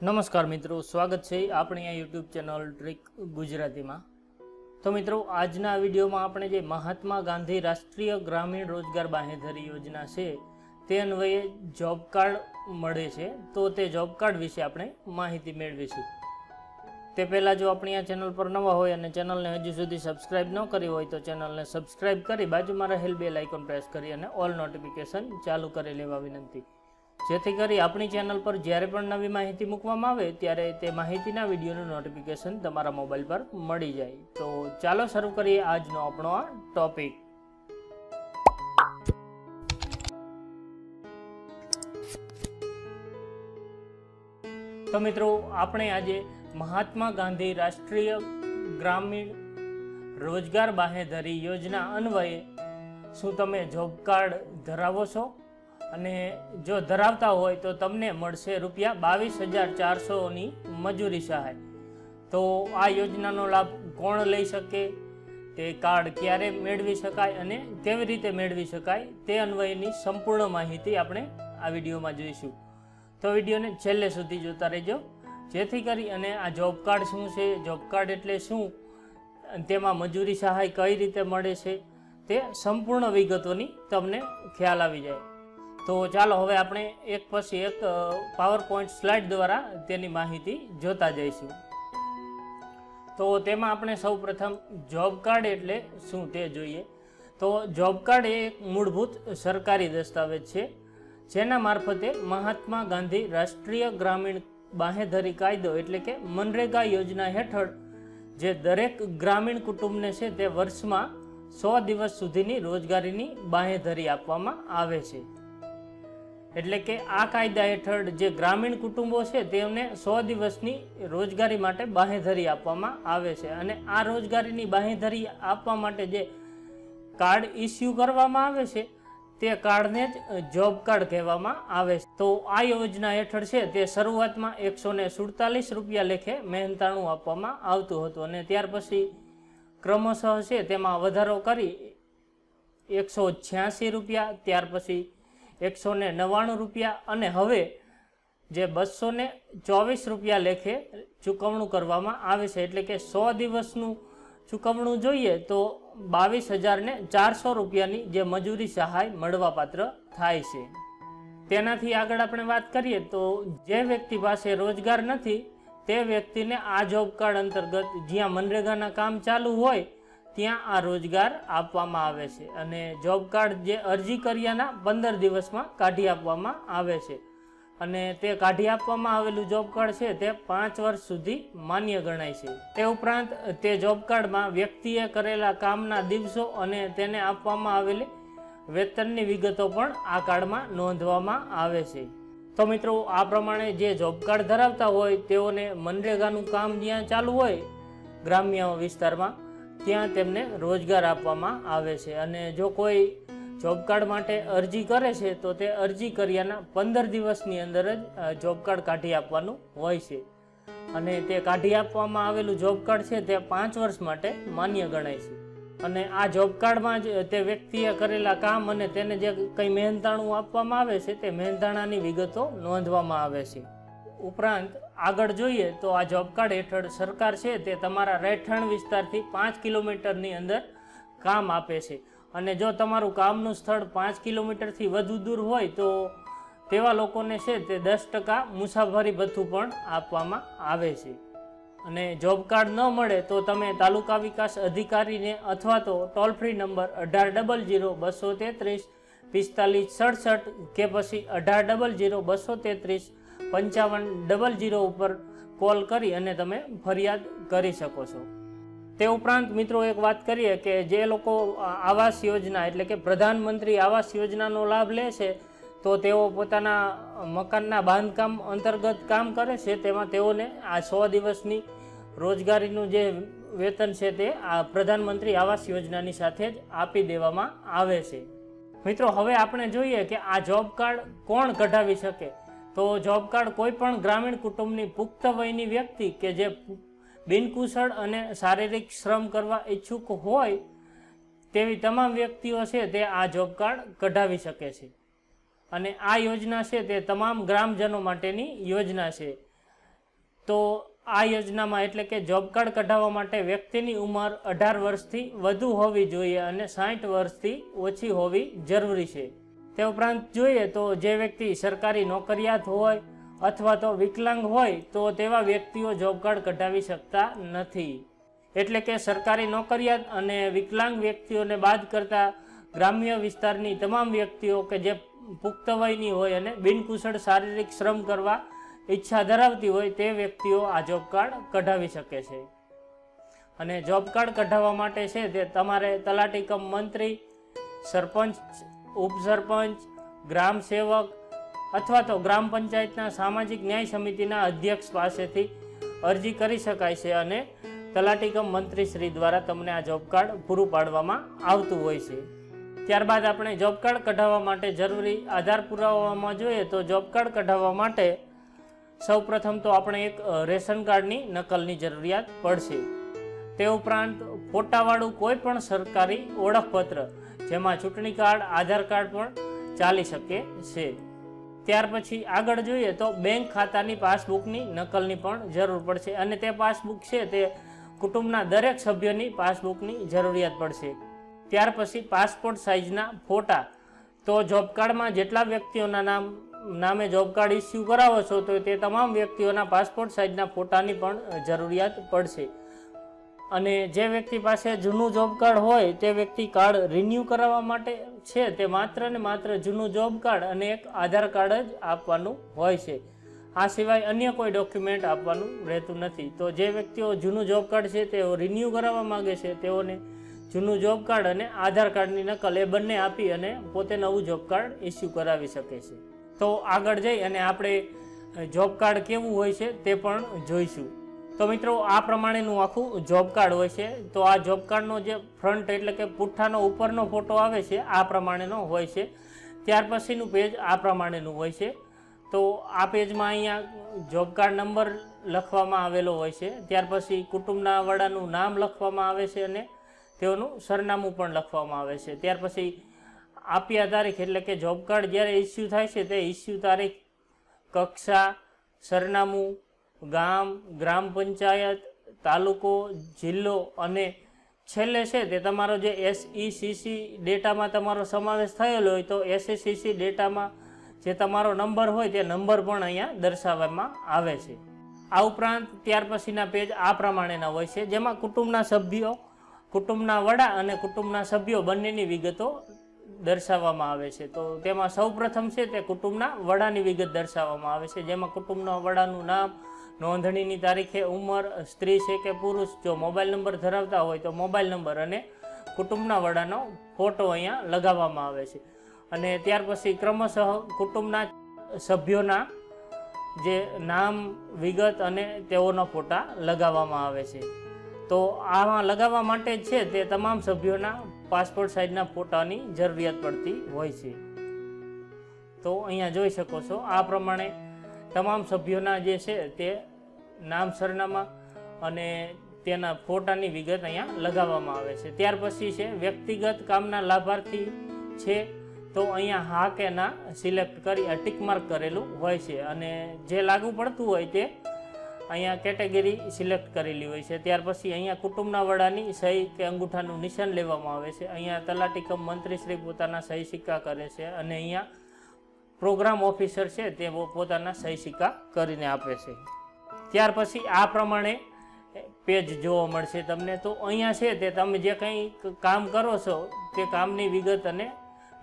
નમસ્કાર મિત્રો, સ્વાગત છે આપણી આ યુટ્યુબ ચેનલ ટ્રીક ગુજરાતીમાં. તો મિત્રો, આજના વિડીયોમાં આપણે જે મહાત્મા ગાંધી રાષ્ટ્રીય ગ્રામીણ રોજગાર બાંહેધરી યોજના છે, તે અન્વયે જોબ કાર્ડ મળે છે. તો તે જોબ કાર્ડ વિશે આપણે માહિતી મેળવીશું. તે પહેલાં જો આપણી આ ચેનલ પર નવા હોય અને ચેનલને હજુ સુધી સબસ્ક્રાઇબ ન કરી હોય, તો ચેનલને સબસ્ક્રાઇબ કરી બાજુમાં રહેલ બેલ આઇકોન પ્રેસ કરી અને ઓલ નોટિફિકેશન ચાલુ કરી લેવા વિનંતી. જેથી કરી આપણી ચેનલ પર જ્યારે પણ નવી માહિતી મૂકવામાં આવે ત્યારે તે માહિતીના વિડીયોનું નોટિફિકેશન તમારા મોબાઈલ પર મળી જાય. તો ચાલો શરૂ કરીએ આજનો આપણો આ ટોપિક તો મિત્રો, આપણે આજે મહાત્મા ગાંધી રાષ્ટ્રીય ગ્રામીણ રોજગાર બાહેધરી યોજના અન્વયે શું તમે જોબ કાર્ડ ધરાવો છો? અને જો ધરાવતા હોય તો તમને મળશે રૂપિયા બાવીસ હજાર ચારસોની મજૂરી સહાય. તો આ યોજનાનો લાભ કોણ લઈ શકે? તે કાર્ડ ક્યારે મેળવી શકાય અને કેવી રીતે મેળવી શકાય તે અન્વયની સંપૂર્ણ માહિતી આપણે આ વિડીયોમાં જોઈશું. તો વિડીયોને છેલ્લે સુધી જોતા રહેજો. જેથી કરી અને આ જોબ કાર્ડ શું છે? જોબ કાર્ડ એટલે શું? તેમાં મજૂરી સહાય કઈ રીતે મળે છે? તે સંપૂર્ણ વિગતોની તમને ખ્યાલ આવી જાય. તો ચાલો હવે આપણે એક પછી એક પાવર પોઈન્ટ સ્લાઇડ દ્વારા તેની માહિતી જોતા જઈશું. તો તેમાં આપણે સૌ જોબ કાર્ડ એટલે શું તે જોઈએ. તો જોબ કાર્ડ એ એક મૂળભૂત સરકારી દસ્તાવેજ છે, જેના મારફતે મહાત્મા ગાંધી રાષ્ટ્રીય ગ્રામીણ બાહેધરી કાયદો એટલે કે મનરેગા યોજના હેઠળ જે દરેક ગ્રામીણ કુટુંબને છે તે વર્ષમાં સો દિવસ સુધીની રોજગારીની બાહેધરી આપવામાં આવે છે. એટલે કે આ કાયદા હેઠળ જે ગ્રામીણ કુટુંબો છે, તેમને સો દિવસની રોજગારી માટે બાહેધરી આપવામાં આવે છે. અને આ રોજગારીની બાંહેધરી આપવા માટે જે કાર્ડ ઇસ્યુ કરવામાં આવે છે, તે કાર્ડને જ જોબ કાર્ડ કહેવામાં આવે છે. તો આ યોજના હેઠળ છે, તે શરૂઆતમાં એકસો ને સુડતાલીસ રૂપિયા લેખે મહેનતાણું આપવામાં આવતું હતું. અને ત્યાર પછી ક્રમશઃ છે, તેમાં વધારો કરી એકસો છ્યાસી રૂપિયા, ત્યાર પછી એકસો ને નવ્વાણું રૂપિયા અને હવે જે બસો ને ચોવીસ રૂપિયા લેખે ચૂકવણું કરવામાં આવે છે. એટલે કે સો દિવસનું ચૂકવણું જોઈએ તો બાવીસ હજારને ચારસો રૂપિયાની જે મજૂરી સહાય મળવાપાત્ર થાય છે. તેનાથી આગળ આપણે વાત કરીએ તો જે વ્યક્તિ પાસે રોજગાર નથી, તે વ્યક્તિને આ જોબ કાર્ડ અંતર્ગત જ્યાં મનરેગાના કામ ચાલુ હોય ત્યાં આ રોજગાર આપવામાં આવે છે અને જોબ કાર્ડ જે અરજી કર્યાના પંદર દિવસમાં કાઢી આપવામાં આવે છે. અને તે કાઢી આપવામાં આવેલું જોબ કાર્ડ છે તે પાંચ વર્ષ સુધી માન્ય ગણાય છે. તે ઉપરાંત તે જોબ કાર્ડમાં વ્યક્તિએ કરેલા કામના દિવસો અને તેને આપવામાં આવેલી વેતનની વિગતો પણ આ કાર્ડમાં નોંધવામાં આવે છે. તો મિત્રો, આ પ્રમાણે જે જોબ કાર્ડ ધરાવતા હોય તેઓને મનરેગાનું કામ જ્યાં ચાલુ હોય, ગ્રામ્ય વિસ્તારમાં ત્યાં તેમને રોજગાર આપવામાં આવે છે. અને જો કોઈ જોબ કાર્ડ માટે અરજી કરે છે, તો તે અરજી કર્યાના પંદર દિવસની અંદર જ જોબ કાર્ડ કાઢી આપવાનું હોય છે. અને તે કાઢી આપવામાં આવેલું જોબ કાર્ડ છે, તે પાંચ વર્ષ માટે માન્ય ગણાય છે. અને આ જોબ કાર્ડમાં જ તે વ્યક્તિએ કરેલા કામ અને તેને જે કંઈ મહેનતાણું આપવામાં આવે છે, તે મહેનતાણાની વિગતો નોંધવામાં આવે છે. ઉપરાંત આગળ જોઈએ તો આ જોબ કાર્ડ હેઠળ સરકાર છે તે તમારા રહેઠાણ વિસ્તારથી પાંચ કિલોમીટરની અંદર કામ આપે છે. અને જો તમારું કામનું સ્થળ પાંચ કિલોમીટરથી વધુ દૂર હોય તો તેવા લોકોને છે તે દસ ટકા મુસાફરી ભથ્થું પણ આપવામાં આવે છે. અને જોબ કાર્ડ ન મળે તો તમે તાલુકા વિકાસ અધિકારીને અથવા તો ટોલ ફ્રી નંબર અઢાર ડબલ જીરો બસો તેત્રીસ પિસ્તાલીસ સડસઠ કે પછી અઢાર ડબલ જીરો બસો તેત્રીસ પંચાવન ડબલ જીરો ઉપર કોલ કરી અને તમે ફરિયાદ કરી શકો છો. તે ઉપરાંત મિત્રો એક વાત કરીએ કે જે લોકો આવાસ યોજના એટલે કે પ્રધાનમંત્રી આવાસ યોજનાનો લાભ લે છે, તો તેઓ પોતાના મકાનના બાંધકામ અંતર્ગત કામ કરે છે, તેમાં તેઓને આ સો દિવસની રોજગારીનું જે વેતન છે તે આ પ્રધાનમંત્રી આવાસ યોજનાની સાથે જ આપી દેવામાં આવે છે. મિત્રો, હવે આપણે જોઈએ કે આ જોબ કાર્ડ કોણ કઢાવી શકે? તો જોબ કાર્ડ કોઈ પણ ગ્રામીણ કુટુંબની પુખ્ત વયની વ્યક્તિ કે જે બિનકુશળ અને શારીરિક શ્રમ કરવા ઈચ્છુક હોય તેવી તમામ વ્યક્તિઓ છે તે આ જોબ કાર્ડ કઢાવી શકે છે. અને આ યોજના છે તે તમામ ગ્રામજનો માટેની યોજના છે. તો આ યોજનામાં એટલે કે જોબ કાર્ડ કઢાવવા માટે વ્યક્તિની ઉંમર અઢાર વર્ષથી વધુ હોવી જોઈએ અને સાઠ વર્ષથી ઓછી હોવી જરૂરી છે. તે ઉપરાંત જોઈએ તો જે વ્યક્તિ સરકારી નોકરિયાત હોય અથવા તો વિકલાંગ હોય, તો તેવા વ્યક્તિઓ જોબ કાર્ડ કઢાવી શકતા નથી. એટલે કે સરકારી નોકરિયાત અને વિકલાંગ વ્યક્તિઓને બાદ કરતા ગ્રામ્ય વિસ્તારની તમામ વ્યક્તિઓ કે જે પુખ્ત વયની હોય અને બિનકુશળ શારીરિક શ્રમ કરવા ઈચ્છા ધરાવતી હોય, તે વ્યક્તિઓ આ જોબ કાર્ડ કઢાવી શકે છે. અને જોબ કાર્ડ કઢાવવા માટે છે તે તમારે તલાટી કમ મંત્રી, સરપંચ ઉપસરપંચ, ગ્રામ સેવક અથવા તો ગ્રામ પંચાયતના સામાજિક ન્યાય સમિતિના અધ્યક્ષ પાસેથી અરજી કરી શકાય છે અને તલાટીકમ મંત્રીશ્રી મંત્રી શ્રી દ્વારા તમને આ જોબ કાર્ડ પૂરું પાડવામાં આવતું હોય છે. ત્યારબાદ આપણે જોબ કાર્ડ કઢાવવા માટે જરૂરી આધાર પુરાવામાં જોઈએ તો જોબ કાર્ડ કઢાવવા માટે સૌપ્રથમ તો આપણે એક રેશન કાર્ડની નકલની જરૂરિયાત પડશે. તે ઉપરાંત ફોટાવાળું કોઈ પણ સરકારી ઓળખપત્ર જેમાં ચૂંટણી કાર્ડ, આધાર કાર્ડ પણ ચાલી શકે છે. ત્યાર પછી આગળ જોઈએ તો બેંક ખાતાની પાસબુકની નકલની પણ જરૂર પડશે અને તે પાસબુક છે તે કુટુંબના દરેક સભ્યોની પાસબુકની જરૂરિયાત પડશે. ત્યાર પછી પાસપોર્ટ સાઇઝના ફોટા. તો જોબ કાર્ડમાં જેટલા વ્યક્તિઓના નામ, નામે જોબ કાર્ડ ઇસ્યુ કરાવો છો તો તે તમામ વ્યક્તિઓના પાસપોર્ટ સાઇઝના ફોટાની પણ જરૂરિયાત પડશે. અને જે વ્યક્તિ પાસે જૂનું જોબ કાર્ડ હોય, તે વ્યક્તિ કાર્ડ રિન્યૂ કરાવવા માટે છે, તે માત્ર ને માત્ર જૂનું જોબ કાર્ડ અને એક આધાર કાર્ડ જ આપવાનું હોય છે. આ સિવાય અન્ય કોઈ ડોક્યુમેન્ટ આપવાનું રહેતું નથી. તો જે વ્યક્તિઓ જૂનું જોબ કાર્ડ છે, તેઓ રિન્યૂ કરાવવા માગે છે, તેઓને જૂનું જોબ કાર્ડ અને આધાર કાર્ડની નકલ એ બંને આપી અને પોતે નવું જોબ કાર્ડ ઇસ્યુ કરાવી શકે છે. તો આગળ જઈ અને આપણે જોબ કાર્ડ કેવું હોય છે, તે પણ જોઈશું. તો મિત્રો, આ પ્રમાણેનું આખું જોબ કાર્ડ હોય છે. તો આ જોબ કાર્ડનો જે ફ્રન્ટ એટલે કે પુઠ્ઠાનો ઉપરનો ફોટો આવે છે, આ પ્રમાણેનો હોય છે. ત્યાર પછીનું પેજ આ પ્રમાણેનું હોય છે. તો આ પેજમાં અહીંયા જોબ કાર્ડ નંબર લખવામાં આવેલો હોય છે. ત્યાર પછી કુટુંબના વડાનું નામ લખવામાં આવે છે અને તેઓનું સરનામું પણ લખવામાં આવે છે. ત્યાર પછી આપ્યા તારીખ એટલે કે જોબ કાર્ડ જ્યારે ઇસ્યુ થાય છે, તે ઇસ્યુ તારીખ, કક્ષા, સરનામું ગામ, ગ્રામ પંચાયત, તાલુકો, જિલ્લો અને છેલ્લે છે તે તમારો જે એસઈસીસી ડેટામાં તમારો સમાવેશ થયેલો હોય તો એસઈસીસી ડેટામાં જે તમારો નંબર હોય તે નંબર પણ અહીંયા દર્શાવવામાં આવે છે. આ ઉપરાંત ત્યાર પછીના પેજ આ પ્રમાણેના હોય છે. જેમાં કુટુંબના સભ્યો, કુટુંબના વડા અને કુટુંબના સભ્યો બંનેની વિગતો દર્શાવવામાં આવે છે. તો તેમાં સૌપ્રથમ છે તે કુટુંબના વડાની વિગત દર્શાવવામાં આવે છે. જેમાં કુટુંબના વડાનું નામ, નોંધણીની તારીખે ઉંમર, સ્ત્રી છે કે પુરુષ, જો મોબાઈલ નંબર ધરાવતા હોય તો મોબાઈલ નંબર અને કુટુંબના વડાનો ફોટો અહીંયા લગાવવામાં આવે છે. અને ત્યાર પછી ક્રમશઃ કુટુંબના સભ્યોના જે નામ, વિગત અને તેઓના ફોટા લગાવવામાં આવે છે. તો આમાં લગાવવા માટે છે તે તમામ સભ્યોના પાસપોર્ટ સાઇઝના ફોટાની જરૂરિયાત પડતી હોય છે. તો અહીંયા જોઈ શકો છો, આ પ્રમાણે તમામ સભ્યોના જે છે તે નામ સરનામા અને તેના ફોટાની વિગત અહીંયા લગાવવામાં આવે છે. ત્યાર પછી છે, વ્યક્તિગત કામના લાભાર્થી છે, તો અહીંયા હા કે ના સિલેક્ટ કરી ટીકમાર્ક માર્ક કરેલું હોય છે. અને જે લાગુ પડતું હોય તે અહીંયા કેટેગરી સિલેક્ટ કરેલી હોય છે. ત્યાર પછી અહીંયા કુટુંબના વડાની સહી કે અંગૂઠાનું નિશાન લેવામાં આવે છે. અહીંયા તલાટી કમ મંત્રીશ્રી પોતાના સહી સિક્કા કરે છે અને અહીંયા પ્રોગ્રામ ઓફિસર છે તે પોતાના સહી સિક્કા કરીને આપે છે. ત્યાર પછી આ પ્રમાણે પેજ જોવા મળશે તમને. તો અહીંયા છે તે તમે જે કંઈ કામ કરો છો તે કામની વિગત અને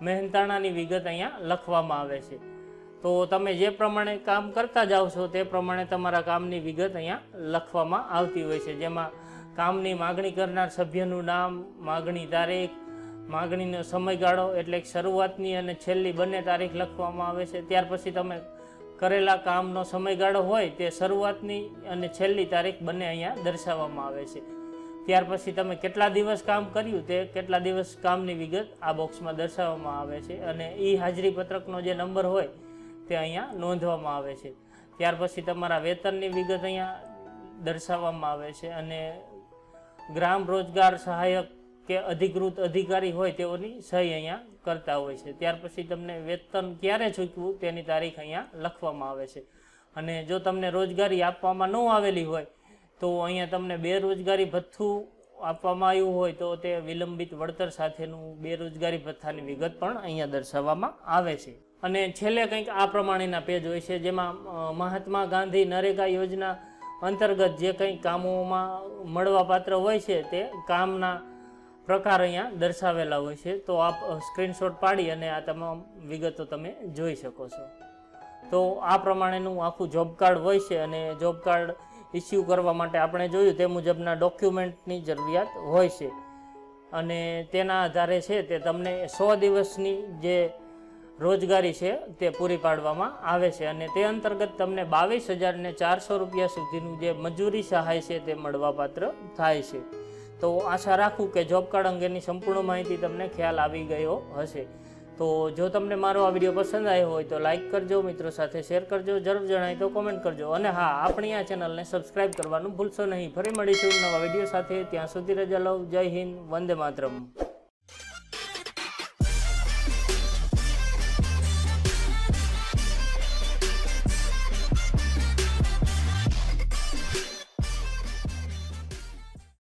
મહેનતાણાની વિગત અહીંયા લખવામાં આવે છે. તો તમે જે પ્રમાણે કામ કરતા જાઓ છો તે પ્રમાણે તમારા કામની વિગત અહીંયા લખવામાં આવતી હોય છે. જેમાં કામની માગણી કરનાર સભ્યનું નામ, માગણી તારીખ, માગણીનો સમયગાળો એટલે શરૂઆતની અને છેલ્લી બંને તારીખ લખવામાં આવે છે. ત્યાર પછી તમે કરેલા કામનો સમયગાળો હોય તે શરૂઆતની અને છેલ્લી તારીખ બંને અહીંયા દર્શાવવામાં આવે છે. ત્યાર પછી તમે કેટલા દિવસ કામ કર્યું તે કેટલા દિવસ કામની વિગત આ બોક્સમાં દર્શાવવામાં આવે છે. અને એ હાજરી પત્રકનો જે નંબર હોય તે અહીંયા નોંધવામાં આવે છે. ત્યાર પછી તમારા વેતનની વિગત અહીંયા દર્શાવવામાં આવે છે અને ગ્રામ રોજગાર સહાયક કે અધિકૃત અધિકારી હોય તેઓની સહી અહીંયા કરતા હોય છે. ત્યાર પછી તમને વેતન ક્યારે ચૂકવું તેની તારીખ અહીંયા લખવામાં આવે છે. અને જો તમને રોજગારી આપવામાં ન આવેલી હોય તો અહીંયા તમને બેરોજગારી ભથ્થું આપવામાં આવ્યું હોય તો તે વિલંબિત વળતર સાથેનું બેરોજગારી ભથ્થાની વિગત પણ અહીંયા દર્શાવવામાં આવે છે. અને છેલ્લે કંઈક આ પ્રમાણેના પેજ હોય છે, જેમાં મહાત્મા ગાંધી નરેગા યોજના અંતર્ગત જે કંઈ કામોમાં મળવાપાત્ર હોય છે, તે કામના પ્રકાર અહીંયા દર્શાવેલા હોય છે. તો આપ સ્ક્રીનશોટ પાડી અને આ તમામ વિગતો તમે જોઈ શકો છો. તો આ પ્રમાણેનું આખું જોબ કાર્ડ હોય છે અને જોબ કાર્ડ ઇસ્યુ કરવા માટે આપણે જોયું તે મુજબના ડોક્યુમેન્ટની જરૂરિયાત હોય છે. અને તેના આધારે છે તે તમને સો દિવસની જે રોજગારી છે તે પૂરી પાડવામાં આવે છે અને તે અંતર્ગત તમને બાવીસ હજારને ચારસો રૂપિયા સુધીનું જે મજૂરી સહાય છે તે મળવાપાત્ર થાય છે. તો આશા રાખું કે જોબ કાર્ડ અંગેની સંપૂર્ણ માહિતી તમને ખ્યાલ આવી ગયો હશે. તો જો તમને મારો આ વીડિયો પસંદ આવ્યો હોય તો લાઇક કરજો, મિત્રો સાથે શેર કરજો, જરૂર જણાય તો કોમેન્ટ કરજો. અને હા, આપણી આ ચેનલને સબસ્ક્રાઇબ કરવાનું ભૂલશો નહીં. ફરી મળીશું નવા વીડિયો સાથે. ત્યાં સુધી રજા લઉં જય હિન્દ. વંદે માતરમ.